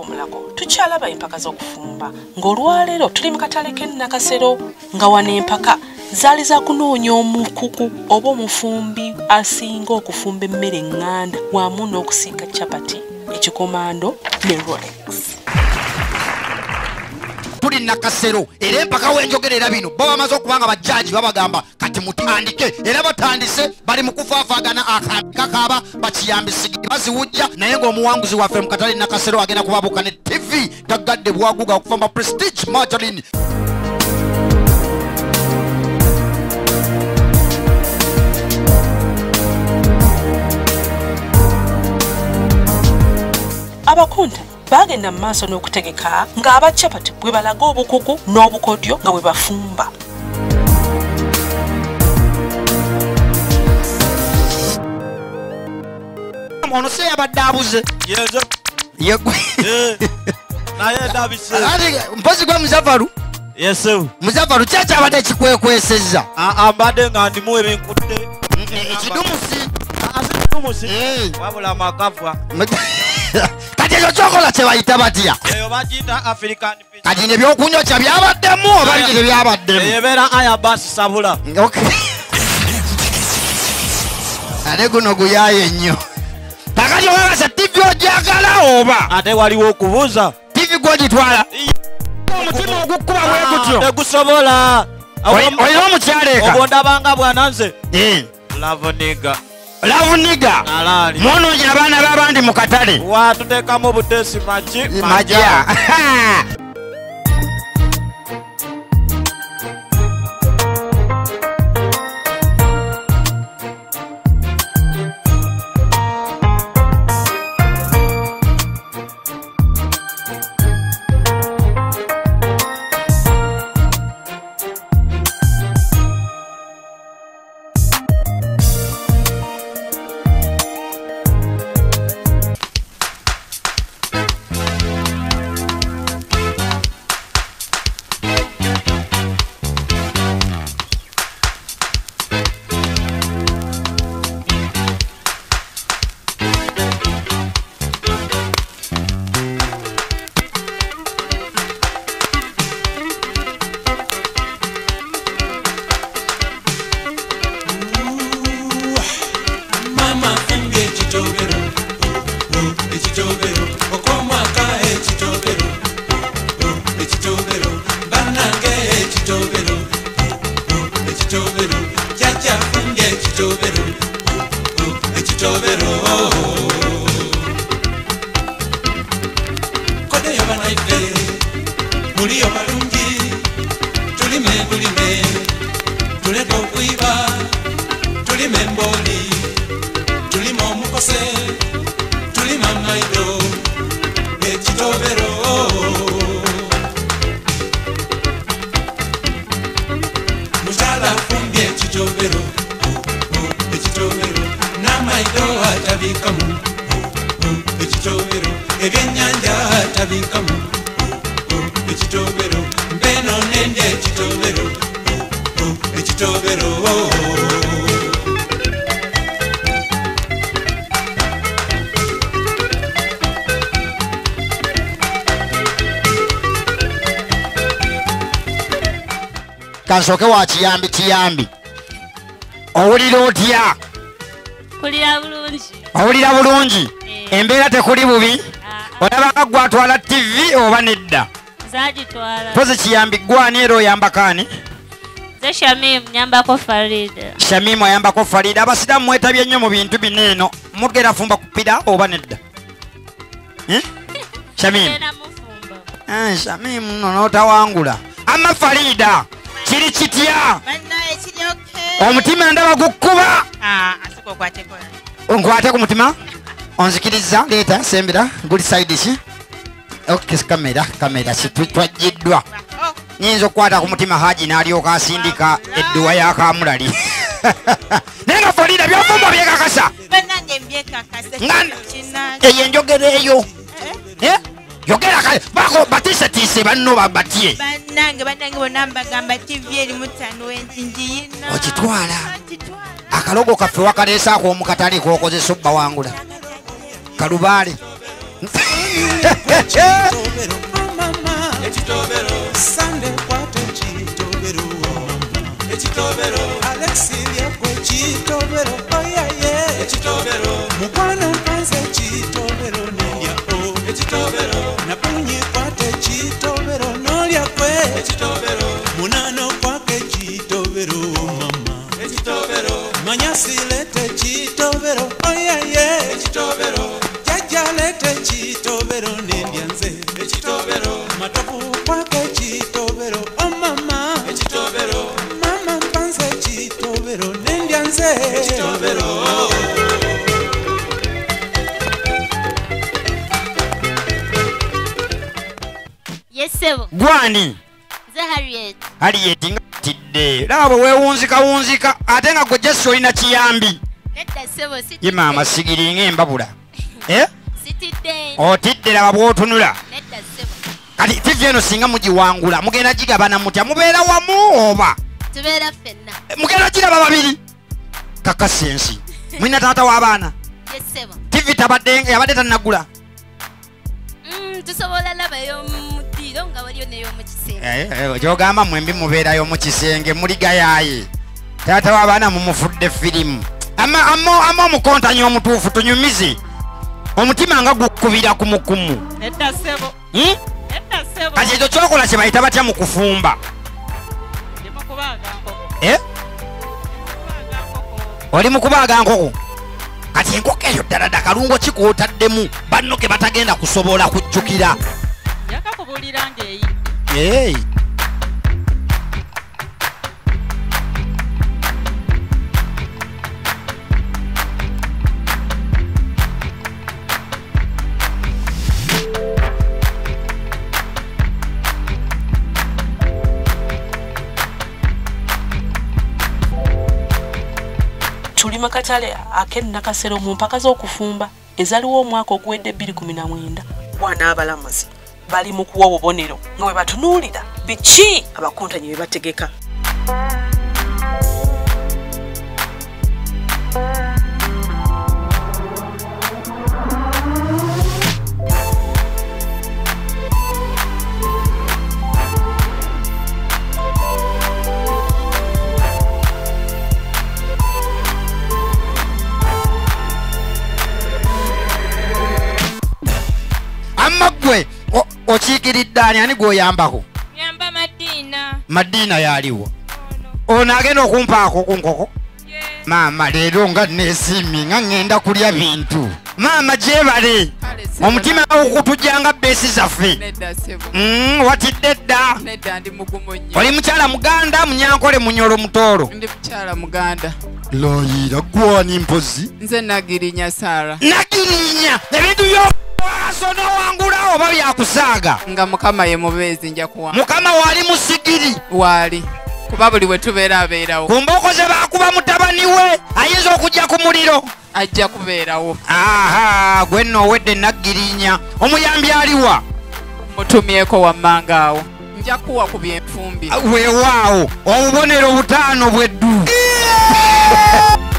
eyo muukumulako tukyalaba empaka z'okufumba. Ng'olwaleero tuli mu katale k'ennakasero nga wano empaka zaali za kunoonya omukuku oba omufumbi asinga okufumba emmere eŋŋanda wamu n'okusiika capati ekikomando ne rolex tuli nakasero. Era empaka wenjogerera bino. Bo bamaze okuba nga bajjaji babagamba kati mutandike. Era batandise bali mu kufaafaagana akakaaba bakiyambisigi baziwujja. Naye ng'omuwanguzi waffe mu katale nakasero agenda kubabuka ne tv tagadde bwaguga okuva mu prestige martalin abakunta bagenda mu maaso n'okutegeka ng'abacapati bwe balaga obukugu n'obukodyo nga bwe bafumba ono si yabadde abuze. Eh, mpozi gwe muzafaru yesewu muzafaru kyakyabadde kikwekwesezza ambadde nga ndimu ebinkutte ekidumusi Eh. wabula makavwa kati ekyo kyokola kyebayita batya kati nebyokunywa kya byabaddemu oba biki tebyabaddemu ate guno guyaye nnyo kakati owakasa tivi ojagala oba? Ate waliwo okubuuza. Tivi gwogitwala. Omutima ogukkuba bwe gutyo. Tegusobola. Oli- olina omukyala eka? Obwo ndabanga bwana nze. Eh, lavoniga lavuniga. Alaali. Mwonoonyera abaana b'abandi mu katale. Watuteekamu buteesi maki maja banaife muliyo balungi tulime bulime tuleka okwiba tulime emboli tulima omukose tulima maido ekitobero mukyala afumbye ekitobero oh, oh, ekitobero n'amaido atabikamu ekitobero ebyennyanja tabinkamu ekitobero mbeno nende ekitobero ekitobero kansoke wa kiyambi kiyambi owulira otya owulira bulungi embeera tekuli bubi. Ah, olabanga gwatwala tivi oba nedda? Pozi kiyambi gwani era oyambakaani shamimu ayambako farida abasiraamu mwetabye nnyo mu bintu bino eno. Mugera fumba kupira oba nedda? Eh? shamimu Eh, shamimu no notawangula. Ama farida kiri kitya? Omutima ndaba gukkuba. Okwatekola nkwate ku mutima onzikiriza leeta sembera guli saidi ki? Ok kamera kamera kitwajjiddwa nyinza okukwata ku mutima haji n'alyoka asindika edduwa yakamulali naye nga farida byofumba byekakasa eyo enjogera eyo. Eh? yogera kale bako batiisetiise banno babatye bannange bannange bonna mbagamba tv erimu tano enjinjiyina Okitwala. akalogo kaffe wakaleesaako omukatale kokozesa obba wangula kalubaale ekitobero amama ekitobero sande kwate ekitobero mama ekitobero alexi lyeko ekitobero oyaye ekitobero mukwano mpanze ekitobero nendya jajjalete ekitobero nendya nze. Ekitobero matopu kwake ekitobero omama ekitobero mama mpanze ekitobero nendya nze. Ekitobero yesebo gwani? Nze harriet. Harriet nga tidde laba bwe weewunzikawunzika ate nga gwe jesi olina kiyambi. Nedda sebo ye maama sigiringa embabula. Eh? Otidde laba bw'otunula. Kati tivi eno singa mugiwangula mugenda gigabana mutya mubeera wamu oba? Mugenda giraba babiri? Kakasa ensi. Mwina taata w'abaana tivi yabadde tannagula? Mm, tusobola labayo mu ddiiro nga waliyo n'ey'omu kisenge Eh, eh, kyogamba mwembi mubeerayo mu kisenge muligayaaye taata w'abaana mumufudde firimu. Ama omukontanyi omutuufu tunyumize omutima nga gukubira ku mukumu. Hmm? kati ekyo kyokola kye bayita batya mu kufumba? Ndi mu kubaaga nkoko. Eh? nkoko? Oli kati enkoko eyo ddala dda kalungo ki kootaddemu banno ke batagenda kusobola kujjukira. Yakakubulira ng'eyidde Hey. tuli mu katale ak'ennakasero mu mpaka z'okufumba ezaliwo omwaka oguwedde 2019 wanaabalamuzi bali mu kuwa obubonero nga bwe batunuulira biki abakontanyi bye bategeka okiikiridde ani ani gwoyambako nyamba madiina madiina yaaliwo ono agenda okumpaako ku nkoko maama leero nga neesiimye nga ŋŋenda kulya bintu maama gyebale omutima okutujjanga beesi zaffe watidde dda oli mukyala muganda munyankole munyolo mutoolo loyiira gwani mpozi nze nagirinya saara nagirinya ebintu by'owaso n'owangula oba byakusaaga? Nga mukama ye mubeezi nja kuwa mukama wali musigiri. Waali kuba buli we tubeera abeerawo. Ku mbooko ze baakuba mutabani we ayinza okujja ku muliro. Ajja kubeerawo. Aha gwe nno owedde naggirinya omuyambi aliwa mutumyeko wammanga awo. Nja kuwa ku byenfumbi weewaawo obubonero butaano bweddu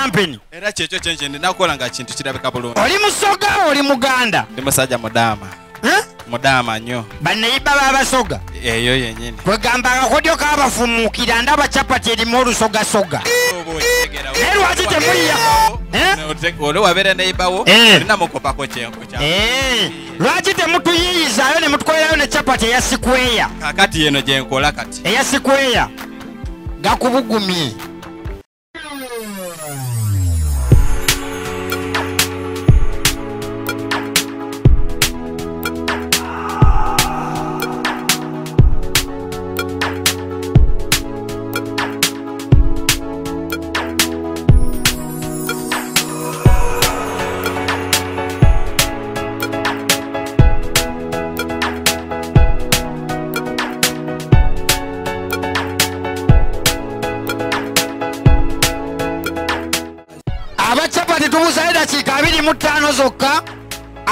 efulampeni era kyekyo kyenje ndinakukola nga kintu kirabika bulungi. Oli musoga oli muganda? Ndi musajja mudaama. Mudaama nnyo. Bannayiba b'abasoga eyo yenyini kwegamba akakodyo kabafumuukira ndaba capati erimu olusogasoga. Naye lwaki temuliya Eh? oli wabeera neyibawo Eh. olina mukopako kyenko kya lwaki temutuyiyizayo ne mutukolerayo ne capati eya sikweya? Kakati yeno gyenkola kati. Eya sikweya. Gakubugumye abiri mu ttaano zokka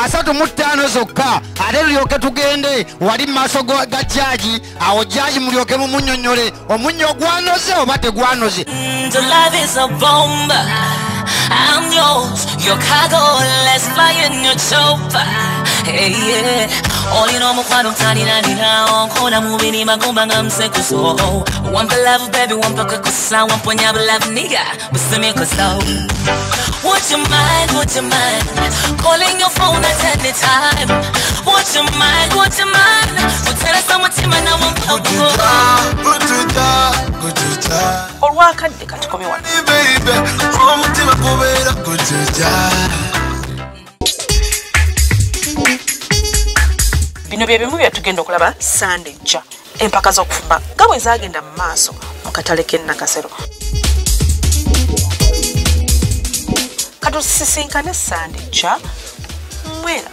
asatu mu ttaano zokka ate tulyoke tugende wali mu ga jaji awo jaji mulyoke mumunyonyole omunnyo gwanoze oba tegwanoze. I'm yours, your cargo. Let's fly in your chopper. Hey, yeah. Oli no mukwano tanina nina onkona mubiri magomba nga msekuso wampa love baby wampa kakusa wamponya love nigga buseme koso Would you mind, would you mind. Calling your phone at any time. Would you mind, would you mind Utera samutima na wampa Kututa, kututa, olwakadde katukomye wano baby, omutima gubeera kututa. Bino bye bimu byetugenda okulaba sande ejja empaka z'okufumba nga bwe zagenda mu maaso mu katale k'ennakasero katusisinkane sande ejja mwera